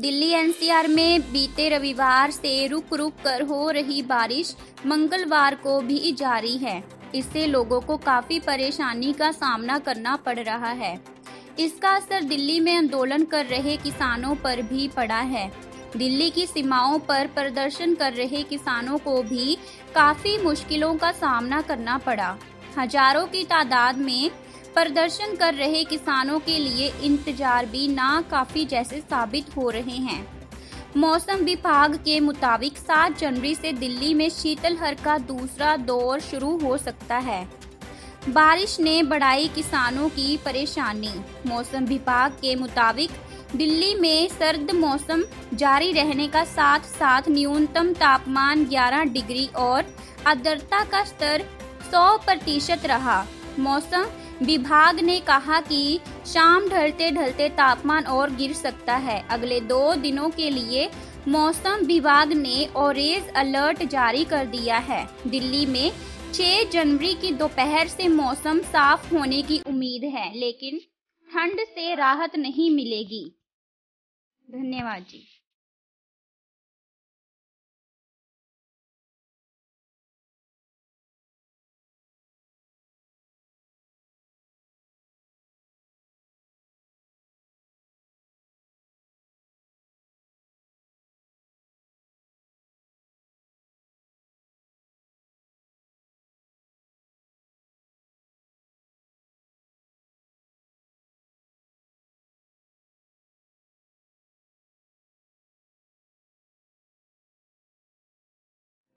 Delhi NCR में बीते रविवार से रुक रुक कर हो रही बारिश मंगलवार को भी जारी है। इससे लोगों को काफ़ी परेशानी का सामना करना पड़ रहा है। इसका असर दिल्ली में आंदोलन कर रहे किसानों पर भी पड़ा है। दिल्ली की सीमाओं पर प्रदर्शन कर रहे किसानों को भी काफ़ी मुश्किलों का सामना करना पड़ा। हज़ारों की तादाद में प्रदर्शन कर रहे किसानों के लिए इंतज़ार भी ना काफ़ी जैसे साबित हो रहे हैं। मौसम विभाग के मुताबिक 7 जनवरी से दिल्ली में शीतलहर का दूसरा दौर शुरू हो सकता है। बारिश ने बढ़ाई किसानों की परेशानी। मौसम विभाग के मुताबिक दिल्ली में सर्द मौसम जारी रहने का साथ साथ न्यूनतम तापमान 11 डिग्री और आर्द्रता का स्तर 100 प्रतिशत रहा। मौसम विभाग ने कहा कि शाम ढलते ढलते तापमान और गिर सकता है। अगले दो दिनों के लिए मौसम विभाग ने ऑरेंज अलर्ट जारी कर दिया है। दिल्ली में 6 जनवरी की दोपहर से मौसम साफ़ होने की उम्मीद है, लेकिन ठंड से राहत नहीं मिलेगी। धन्यवाद जी।